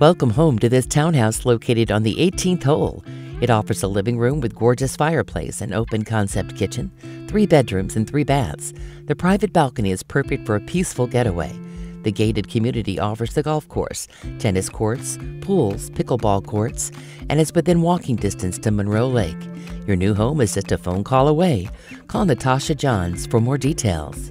Welcome home to this townhouse located on the 18th hole. It offers a living room with gorgeous fireplace and open concept kitchen, three bedrooms and three baths. The private balcony is perfect for a peaceful getaway. The gated community offers the golf course, tennis courts, pools, pickleball courts, and is within walking distance to Monroe Lake. Your new home is just a phone call away. Call Natasha Johns for more details.